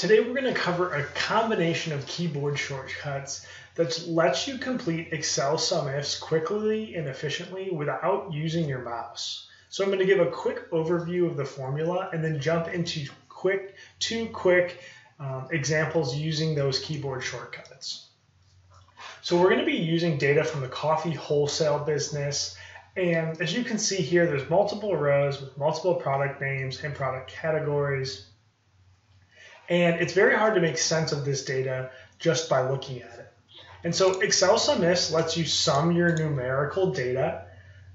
Today we're going to cover a combination of keyboard shortcuts that lets you complete Excel SUMIFs quickly and efficiently without using your mouse. So I'm going to give a quick overview of the formula and then jump into quick, two quick um, examples using those keyboard shortcuts. So we're going to be using data from the coffee wholesale business. And as you can see here, there's multiple rows with multiple product names and product categories. And it's very hard to make sense of this data just by looking at it. And so Excel SUMIFs lets you sum your numerical data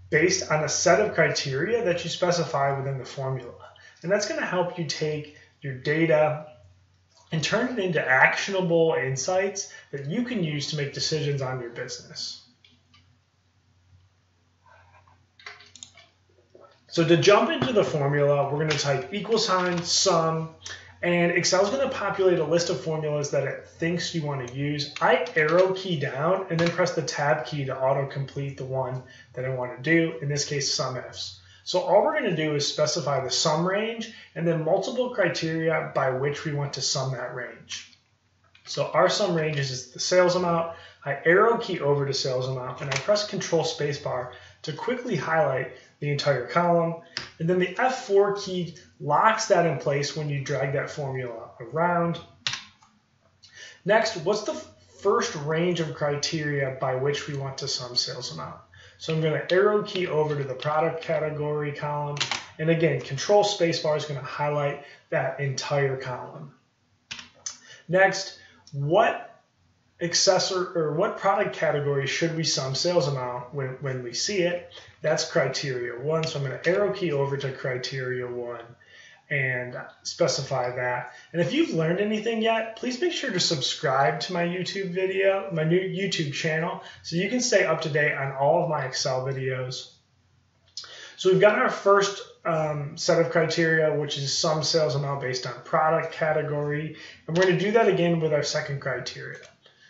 based on a set of criteria that you specify within the formula. And that's going to help you take your data and turn it into actionable insights that you can use to make decisions on your business. So to jump into the formula, we're going to type equal sign sum and Excel is going to populate a list of formulas that it thinks you want to use. I arrow key down and then press the tab key to auto-complete the one that I want to do, in this case SUMIFs. So all we're going to do is specify the sum range and then multiple criteria by which we want to sum that range. So our sum range is the sales amount. I arrow key over to sales amount and I press control spacebar to quickly highlight the entire column. And then the F4 key locks that in place when you drag that formula around. Next, what's the first range of criteria by which we want to sum sales amount? So I'm going to arrow key over to the product category column. And again, control spacebar is going to highlight that entire column. Next, what accessory or what product category should we sum sales amount when, when we see it? That's criteria one. So I'm going to arrow key over to criteria one and specify that. And if you've learned anything yet, please make sure to subscribe to my YouTube video, my new YouTube channel, so you can stay up to date on all of my Excel videos. So we've got our first um, set of criteria, which is sum sales amount based on product category. And we're going to do that again with our second criteria.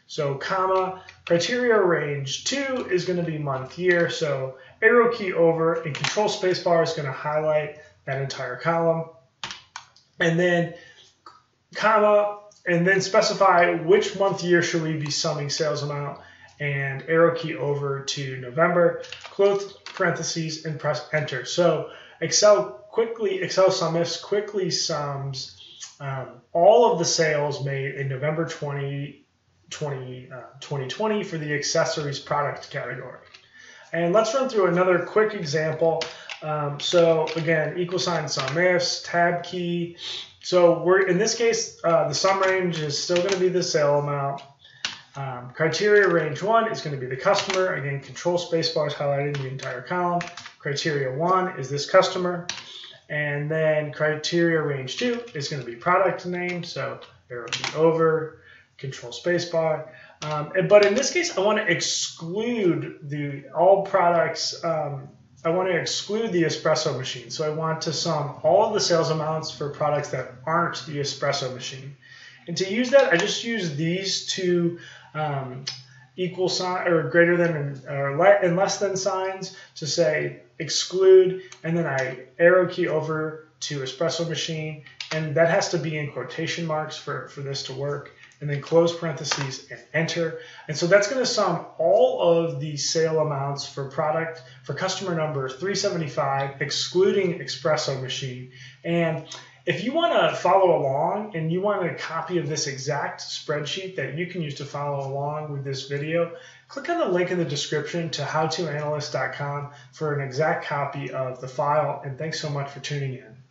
So comma, criteria range two is going to be month year. So arrow key over and control spacebar is going to highlight that entire column. And then comma, and then specify which month year should we be summing sales amount and arrow key over to November, close parentheses and press enter. So Excel quickly, Excel SUMIFs quickly sums um, all of the sales made in November 20, 20, uh, 2020 for the accessories product category. And let's run through another quick example. Um, so again, equal sign sum ifs, tab key. So we're in this case, uh, the sum range is still going to be the sale amount. Um, criteria range one is going to be the customer. Again, control spacebar is highlighting the entire column. Criteria one is this customer. And then criteria range two is going to be product name. So arrow key over control spacebar. Um, but in this case, I want to exclude the all products. Um, I want to exclude the espresso machine. So I want to sum all of the sales amounts for products that aren't the espresso machine. And to use that, I just use these two um, equal sign or greater than or le and less than signs to say exclude, and then I arrow key over to espresso machine, and that has to be in quotation marks for, for this to work and then close parentheses and enter. And so that's going to sum all of the sale amounts for product for customer number 375, excluding espresso machine. And if you want to follow along and you want a copy of this exact spreadsheet that you can use to follow along with this video, click on the link in the description to howtoanalyst.com for an exact copy of the file. And thanks so much for tuning in.